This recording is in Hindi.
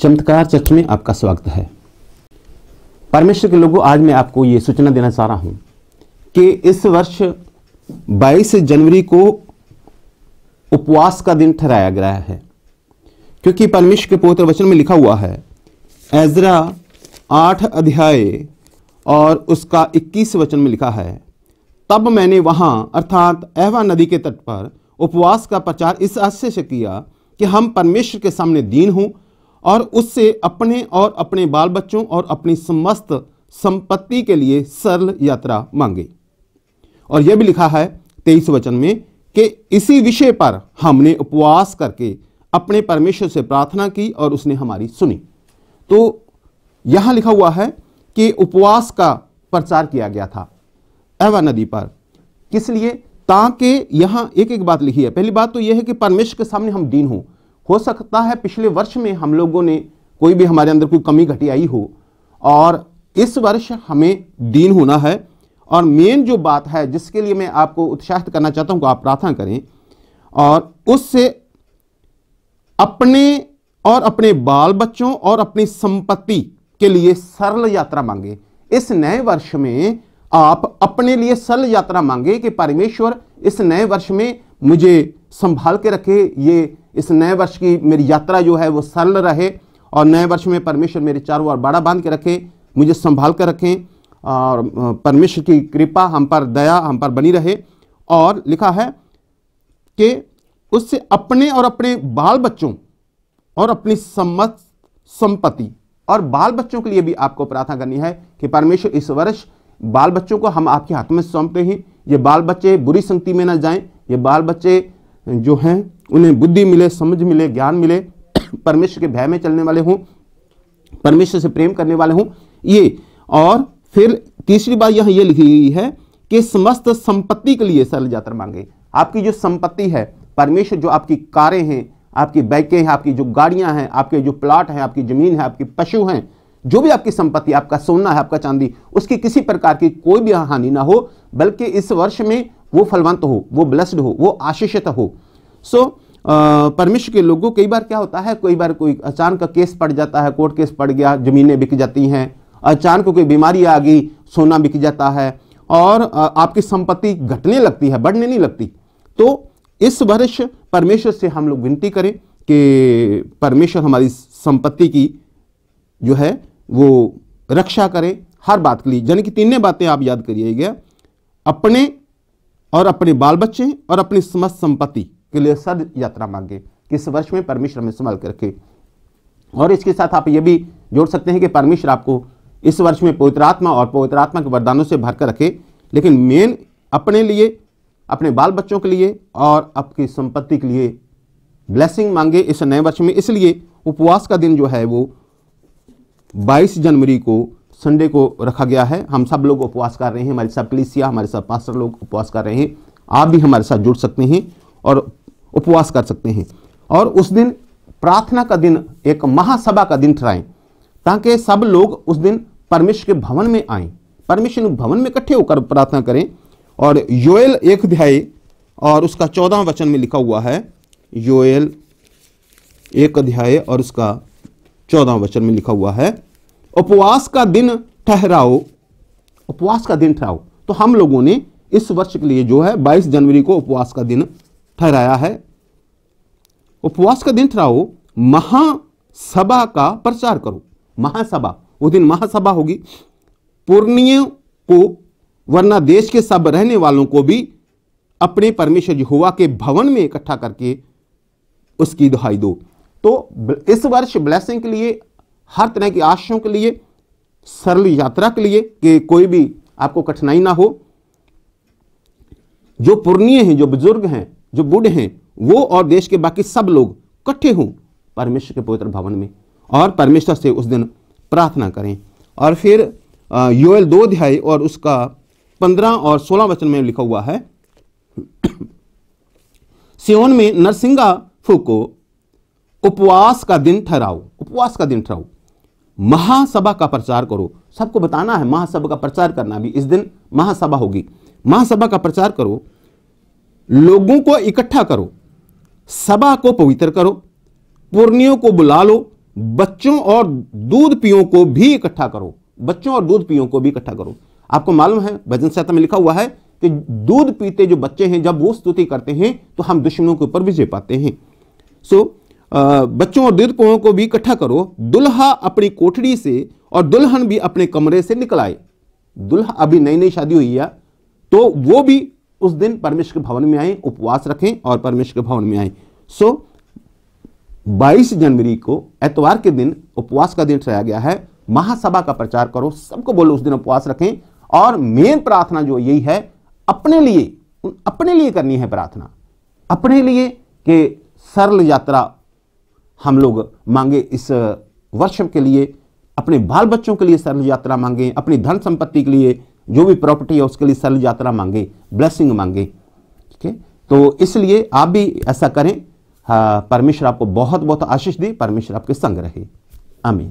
चमत्कार चर्च में आपका स्वागत है। परमेश्वर के लोगों, आज मैं आपको ये सूचना देना चाह रहा हूँ कि इस वर्ष 22 जनवरी को उपवास का दिन ठहराया गया है, क्योंकि परमेश्वर के पवित्र वचन में लिखा हुआ है एजरा आठ अध्याय और उसका 21 वचन में लिखा है, तब मैंने वहाँ, अर्थात एवा नदी के तट पर, उपवास का प्रचार इस आशय से किया कि हम परमेश्वर के सामने दीन हों और उससे अपने और अपने बाल बच्चों और अपनी समस्त संपत्ति के लिए सरल यात्रा मांगे। और यह भी लिखा है तेईस वचन में कि इसी विषय पर हमने उपवास करके अपने परमेश्वर से प्रार्थना की और उसने हमारी सुनी। तो यहाँ लिखा हुआ है कि उपवास का प्रचार किया गया था एवा नदी पर। किस लिए? ताकि यहाँ एक एक बात लिखी है। पहली बात तो यह है कि परमेश्वर के सामने हम दीन हो। हो सकता है पिछले वर्ष में हम लोगों ने कोई भी हमारे अंदर कोई कमी घटी आई हो। और इस वर्ष हमें दीन होना है। और मेन जो बात है, जिसके लिए मैं आपको उत्साहित करना चाहता हूँ कि आप प्रार्थना करें। और उससे अपने और अपने बाल बच्चों और अपनी संपत्ति के लिए सरल यात्रा मांगे। इस नए वर्ष में आप अपने लिए सरल यात्रा मांगे कि परमेश्वर इस नए वर्ष में मुझे संभाल के रखे। ये इस नए वर्ष की मेरी यात्रा जो है वो सरल रहे और नए वर्ष में परमेश्वर मेरे चारों ओर बाड़ा बाँध के रखे, मुझे संभाल कर रखें और परमेश्वर की कृपा हम पर दया हम पर बनी रहे। और लिखा है कि उससे अपने और अपने बाल बच्चों और अपनी सम्मत, संपत्ति और बाल बच्चों के लिए भी आपको प्रार्थना करनी है कि परमेश्वर इस वर्ष बाल बच्चों को हम आपके हाथ में सौंपते हैं। ये बाल बच्चे बुरी संगति में ना जाएँ, ये बाल बच्चे जो हैं उन्हें बुद्धि मिले, समझ मिले, ज्ञान मिले, परमेश्वर के भय में चलने वाले हों, परमेश्वर से प्रेम करने वाले हों। ये, और फिर तीसरी बात यहाँ ये लिखी गई है कि समस्त संपत्ति के लिए सरल यात्रा मांगे। आपकी जो संपत्ति है, परमेश्वर जो आपकी कारें हैं, आपकी बाइकें हैं, आपकी जो गाड़ियाँ हैं, आपके जो प्लाट हैं, आपकी ज़मीन है, आपकी पशु हैं, जो भी आपकी संपत्ति, आपका सोना है, आपका चांदी, उसकी किसी प्रकार की कोई भी हानि ना हो, बल्कि इस वर्ष में वो फलवंत हो, वो ब्लस्ड हो, वो आशीषित हो। सो so, परमेश्वर के लोगों कई बार क्या होता है कई बार कोई अचानक का केस पड़ जाता है कोर्ट केस पड़ गया जमीनें बिक जाती हैं अचानक कोई बीमारी आ गई सोना बिक जाता है और आपकी संपत्ति घटने लगती है बढ़ने नहीं लगती। तो इस वर्ष परमेश्वर से हम लोग विनती करें कि परमेश्वर हमारी संपत्ति की जो है वो रक्षा करें हर बात के लिए। यानी कि तीनों बातें आप याद करिएगा अपने और अपने बाल बच्चे और अपनी समस्त संपत्ति। के लिए सद यात्रा मांगे कि इस वर्ष में परमेश्वर में संभाल के रखे। और इसके साथ आप ये भी जोड़ सकते हैं कि परमेश्वर आपको इस वर्ष में पवित्र आत्मा और पवित्र आत्मा के वरदानों से भरकर रखे। लेकिन मेन अपने लिए, अपने बाल बच्चों के लिए और आपकी संपत्ति के लिए ब्लेसिंग मांगे इस नए वर्ष में। इसलिए उपवास का दिन जो है वो 22 जनवरी को, संडे को रखा गया है। हम सब लोग उपवास कर रहे हैं, हमारे सब कलिसिया, हमारे सब पास्टर लोग उपवास कर रहे हैं। आप भी हमारे साथ जुड़ सकते हैं और उपवास कर सकते हैं। और उस दिन प्रार्थना का दिन, एक महासभा का दिन ठहराएँ, ताकि सब लोग उस दिन परमेश्वर के भवन में आए। परमेश्वर भवन में इकट्ठे होकर प्रार्थना करें। और योएल एक अध्याय और उसका चौदह वचन में लिखा हुआ है। योएल एक अध्याय और उसका चौदह वचन में लिखा हुआ है, उपवास का दिन ठहराओ। उपवास का दिन ठहराओ। तो हम लोगों ने इस वर्ष के लिए जो है 22 जनवरी को उपवास का दिन ठहराया है। उपवास का दिन ठहराओ, महासभा का प्रचार करो। महासभा उस दिन महासभा होगी। पूर्णियों को, वरना देश के सब रहने वालों को भी अपने परमेश्वर हुआ के भवन में इकट्ठा करके उसकी दुहाई दो। तो इस वर्ष ब्लेसिंग के लिए, हर तरह की आशयों के लिए, सरल यात्रा के लिए कि कोई भी आपको कठिनाई ना हो। जो पुर्णीय हैं, जो बुज़ुर्ग हैं जो बूढ़े हैं, वो और देश के बाकी सब लोग इकट्ठे हों परमेश्वर के पवित्र भवन में और परमेश्वर से उस दिन प्रार्थना करें। और फिर योएल दो अध्याय और उसका पंद्रह और सोलह वचन में लिखा हुआ है सियोन में नरसिंगा फूको, उपवास का दिन ठहराओ, उपवास का दिन ठहराओ। महासभा का प्रचार करो। सबको बताना है, महासभा का प्रचार करना भी इस दिन महासभा होगी। महासभा का प्रचार करो लोगों को इकट्ठा करो सभा को पवित्र करो पुर्णियों को बुला लो बच्चों और दूध पियों को भी इकट्ठा करो बच्चों और दूध पियों को भी इकट्ठा करो। आपको मालूम है भजन संहिता में लिखा हुआ है कि दूध पीते जो बच्चे हैं जब वो स्तुति करते हैं तो हम दुश्मनों के ऊपर विजय पाते हैं। सो so, बच्चों और दूध पियों को भी इकट्ठा करो दुल्हा अपनी कोठड़ी से और दुल्हन भी अपने कमरे से निकल आए। दुल्हा अभी नई नई शादी हुई है तो वो भी उस दिन परमेश्वर के भवन में आए उपवास रखें और परमेश्वर के भवन में आए। सो so, 22 जनवरी को एतवार के दिन उपवास का दिन ठहराया गया है। महासभा का प्रचार करो सबको बोलो उस दिन उपवास रखें। और मेन प्रार्थना जो यही है अपने लिए अपने लिए करनी है प्रार्थना। अपने लिए कि सरल यात्रा हम लोग मांगे इस वर्ष के लिए अपने बाल बच्चों के लिए सरल यात्रा मांगे अपनी धन संपत्ति के लिए जो भी प्रॉपर्टी है उसके लिए सरल यात्रा मांगे ब्लेसिंग मांगे ठीक है? तो इसलिए आप भी ऐसा करें। हाँ, परमेश्वर आपको बहुत बहुत आशीष दे परमेश्वर आपके संग रहे। आमीन।